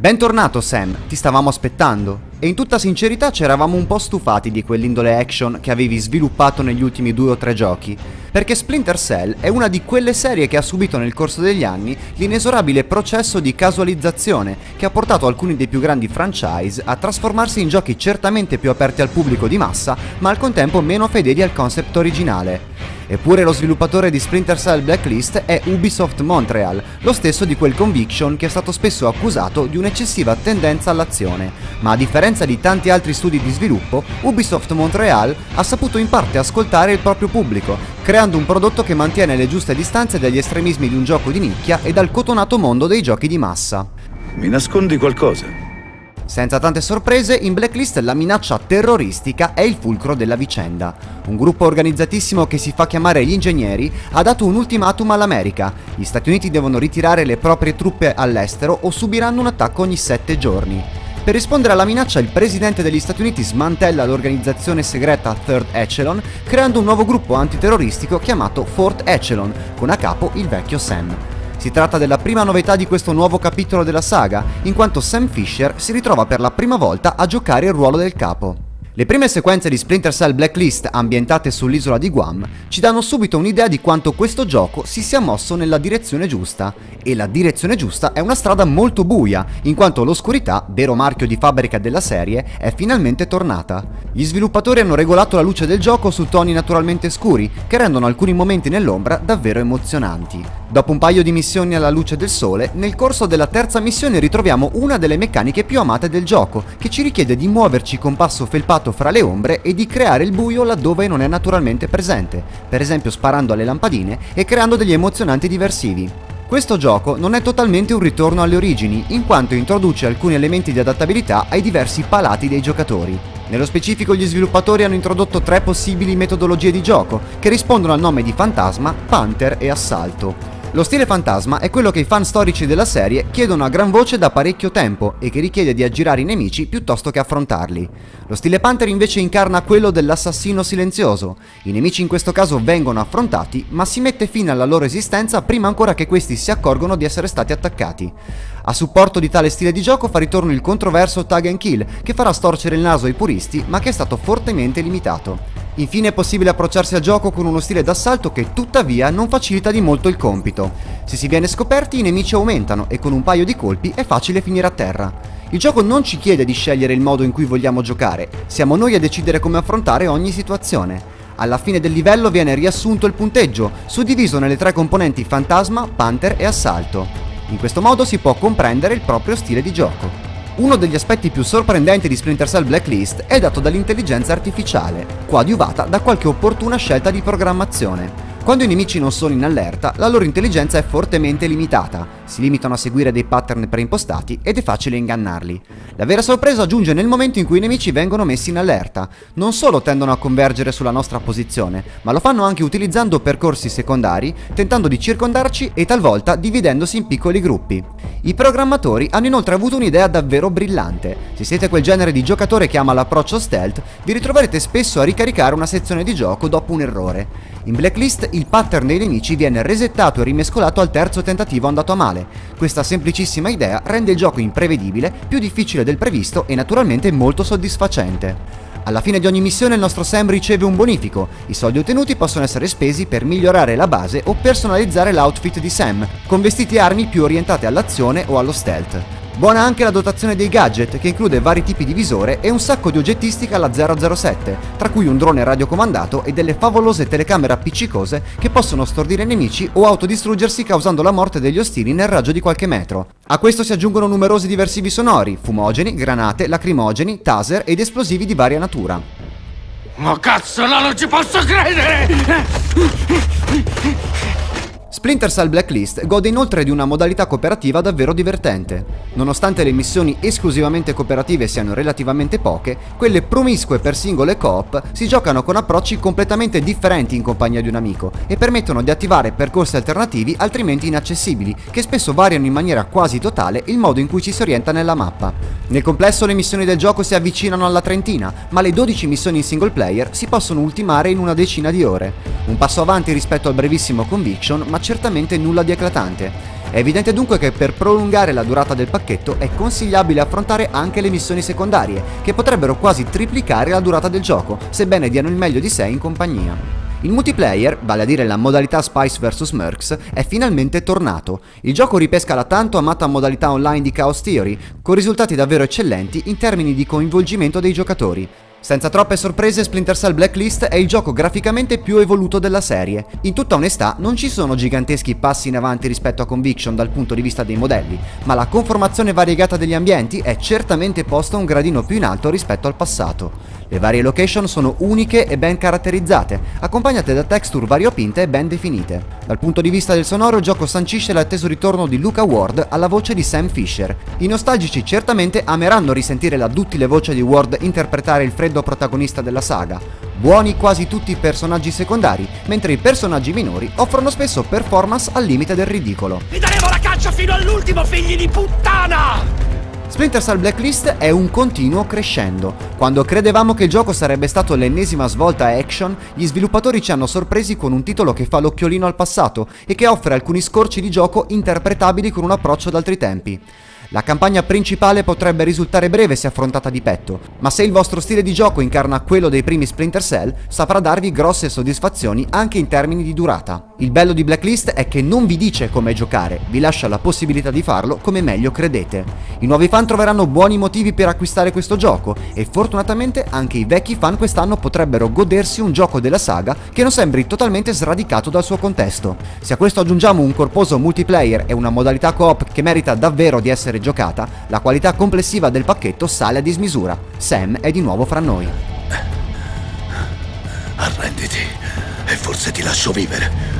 Bentornato Sam, ti stavamo aspettando. E in tutta sincerità ci eravamo un po' stufati di quell'indole action che avevi sviluppato negli ultimi due o tre giochi, perché Splinter Cell è una di quelle serie che ha subito nel corso degli anni l'inesorabile processo di casualizzazione che ha portato alcuni dei più grandi franchise a trasformarsi in giochi certamente più aperti al pubblico di massa, ma al contempo meno fedeli al concept originale. Eppure lo sviluppatore di Splinter Cell Blacklist è Ubisoft Montreal, lo stesso di quel Conviction che è stato spesso accusato di un'eccessiva tendenza all'azione. Ma a differenza di tanti altri studi di sviluppo, Ubisoft Montreal ha saputo in parte ascoltare il proprio pubblico, creando un prodotto che mantiene le giuste distanze dagli estremismi di un gioco di nicchia e dal cotonato mondo dei giochi di massa. Mi nascondi qualcosa? Senza tante sorprese, in Blacklist la minaccia terroristica è il fulcro della vicenda. Un gruppo organizzatissimo che si fa chiamare gli ingegneri ha dato un ultimatum all'America. Gli Stati Uniti devono ritirare le proprie truppe all'estero o subiranno un attacco ogni sette giorni. Per rispondere alla minaccia, il presidente degli Stati Uniti smantella l'organizzazione segreta Third Echelon, creando un nuovo gruppo antiterroristico chiamato Fort Echelon, con a capo il vecchio Sam. Si tratta della prima novità di questo nuovo capitolo della saga, in quanto Sam Fisher si ritrova per la prima volta a giocare il ruolo del capo. Le prime sequenze di Splinter Cell Blacklist ambientate sull'isola di Guam ci danno subito un'idea di quanto questo gioco si sia mosso nella direzione giusta. E la direzione giusta è una strada molto buia, in quanto l'oscurità, vero marchio di fabbrica della serie, è finalmente tornata. Gli sviluppatori hanno regolato la luce del gioco su toni naturalmente scuri, che rendono alcuni momenti nell'ombra davvero emozionanti. Dopo un paio di missioni alla luce del sole, nel corso della terza missione ritroviamo una delle meccaniche più amate del gioco, che ci richiede di muoverci con passo felpato fra le ombre e di creare il buio laddove non è naturalmente presente, per esempio sparando alle lampadine e creando degli emozionanti diversivi. Questo gioco non è totalmente un ritorno alle origini, in quanto introduce alcuni elementi di adattabilità ai diversi palati dei giocatori. Nello specifico gli sviluppatori hanno introdotto tre possibili metodologie di gioco, che rispondono al nome di Fantasma, Panther e Assalto. Lo stile fantasma è quello che i fan storici della serie chiedono a gran voce da parecchio tempo e che richiede di aggirare i nemici piuttosto che affrontarli. Lo stile Panther invece incarna quello dell'assassino silenzioso. I nemici in questo caso vengono affrontati, ma si mette fine alla loro esistenza prima ancora che questi si accorgono di essere stati attaccati. A supporto di tale stile di gioco fa ritorno il controverso Tag and Kill, che farà storcere il naso ai puristi, ma che è stato fortemente limitato. Infine è possibile approcciarsi al gioco con uno stile d'assalto che tuttavia non facilita di molto il compito. Se si viene scoperti i nemici aumentano e con un paio di colpi è facile finire a terra. Il gioco non ci chiede di scegliere il modo in cui vogliamo giocare, siamo noi a decidere come affrontare ogni situazione. Alla fine del livello viene riassunto il punteggio, suddiviso nelle tre componenti fantasma, panther e assalto. In questo modo si può comprendere il proprio stile di gioco. Uno degli aspetti più sorprendenti di Splinter Cell Blacklist è dato dall'intelligenza artificiale, coadiuvata da qualche opportuna scelta di programmazione. Quando i nemici non sono in allerta, la loro intelligenza è fortemente limitata, si limitano a seguire dei pattern preimpostati ed è facile ingannarli. La vera sorpresa giunge nel momento in cui i nemici vengono messi in allerta. Non solo tendono a convergere sulla nostra posizione, ma lo fanno anche utilizzando percorsi secondari, tentando di circondarci e talvolta dividendosi in piccoli gruppi. I programmatori hanno inoltre avuto un'idea davvero brillante. Se siete quel genere di giocatore che ama l'approccio stealth, vi ritroverete spesso a ricaricare una sezione di gioco dopo un errore. In Blacklist il pattern dei nemici viene resettato e rimescolato al terzo tentativo andato a male. Questa semplicissima idea rende il gioco imprevedibile, più difficile del previsto e naturalmente molto soddisfacente. Alla fine di ogni missione il nostro Sam riceve un bonifico. I soldi ottenuti possono essere spesi per migliorare la base o personalizzare l'outfit di Sam, con vestiti e armi più orientate all'azione o allo stealth. Buona anche la dotazione dei gadget, che include vari tipi di visore e un sacco di oggettistica alla 007, tra cui un drone radiocomandato e delle favolose telecamere appiccicose che possono stordire nemici o autodistruggersi causando la morte degli ostili nel raggio di qualche metro. A questo si aggiungono numerosi diversivi sonori, fumogeni, granate, lacrimogeni, taser ed esplosivi di varia natura. Ma cazzo, no, non ci posso credere! Splinter Cell Blacklist gode inoltre di una modalità cooperativa davvero divertente. Nonostante le missioni esclusivamente cooperative siano relativamente poche, quelle promiscue per singole coop si giocano con approcci completamente differenti in compagnia di un amico e permettono di attivare percorsi alternativi altrimenti inaccessibili, che spesso variano in maniera quasi totale il modo in cui ci si orienta nella mappa. Nel complesso le missioni del gioco si avvicinano alla trentina, ma le 12 missioni in single player si possono ultimare in una decina di ore. Un passo avanti rispetto al brevissimo Conviction, ma certamente nulla di eclatante. È evidente dunque che per prolungare la durata del pacchetto è consigliabile affrontare anche le missioni secondarie, che potrebbero quasi triplicare la durata del gioco, sebbene diano il meglio di sé in compagnia. Il multiplayer, vale a dire la modalità Spice vs Mercs, è finalmente tornato. Il gioco ripesca la tanto amata modalità online di Chaos Theory, con risultati davvero eccellenti in termini di coinvolgimento dei giocatori. Senza troppe sorprese, Splinter Cell Blacklist è il gioco graficamente più evoluto della serie. In tutta onestà, non ci sono giganteschi passi in avanti rispetto a Conviction dal punto di vista dei modelli, ma la conformazione variegata degli ambienti è certamente posta un gradino più in alto rispetto al passato. Le varie location sono uniche e ben caratterizzate, accompagnate da texture variopinte e ben definite. Dal punto di vista del sonoro, il gioco sancisce l'atteso ritorno di Luca Ward alla voce di Sam Fisher. I nostalgici certamente ameranno risentire la duttile voce di Ward interpretare il freddo protagonista della saga. Buoni quasi tutti i personaggi secondari, mentre i personaggi minori offrono spesso performance al limite del ridicolo. Vi daremo la caccia fino all'ultimo, figli di puttana! Splinter Cell Blacklist è un continuo crescendo. Quando credevamo che il gioco sarebbe stato l'ennesima svolta action, gli sviluppatori ci hanno sorpresi con un titolo che fa l'occhiolino al passato e che offre alcuni scorci di gioco interpretabili con un approccio d'altri tempi. La campagna principale potrebbe risultare breve se affrontata di petto, ma se il vostro stile di gioco incarna quello dei primi Splinter Cell, saprà darvi grosse soddisfazioni anche in termini di durata. Il bello di Blacklist è che non vi dice come giocare, vi lascia la possibilità di farlo come meglio credete. I nuovi fan troveranno buoni motivi per acquistare questo gioco e fortunatamente anche i vecchi fan quest'anno potrebbero godersi un gioco della saga che non sembri totalmente sradicato dal suo contesto. Se a questo aggiungiamo un corposo multiplayer e una modalità coop che merita davvero di essere giocata, la qualità complessiva del pacchetto sale a dismisura. Sam è di nuovo fra noi. Arrenditi e forse ti lascio vivere.